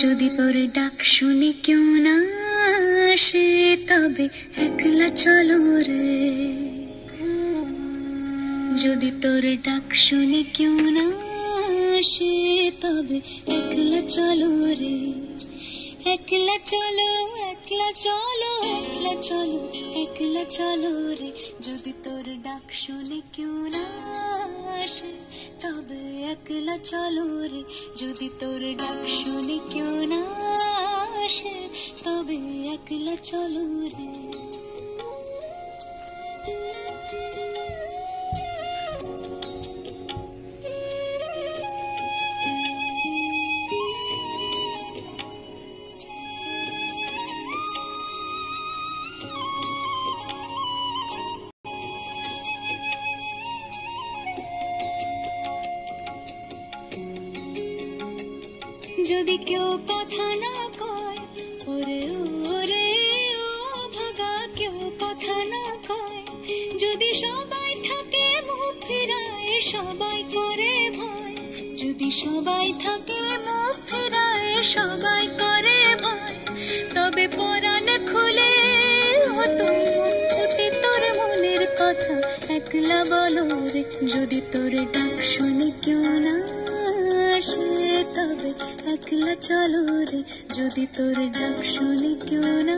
যদি তোর ডাক শুনে কেউ না আসে, তবে একলা চলো রে। যদি তোর ডাক শুনে কেউ না আসে, তবে একলা চলো রে। একলা চলো একলা চলো একলা চলো একলা চলো রে। যদি তোর ডাক শুনে কেউ না একলা চলো রে যদি তোর ডাক শুনে কেউ না আসে তবে একলা চলো রে। যদি কেউ কথা না কয়, ওরে ওরে, ও ভাগা, কেউ কথা না কয়। যদি সবাই থাকে মুখ ফেরায়, সবাই করে ভয়। যদি সবাই থাকে মুখ ফিরায়, সবাই করে ভয়। তবে পরাণ খুলে ফুটে তোর মনের কথা। একলা বলো যদি তোর ডাক শুনি কেউ না আসে একলা চলো রে যদি তোর ডাক শুনে কেউ না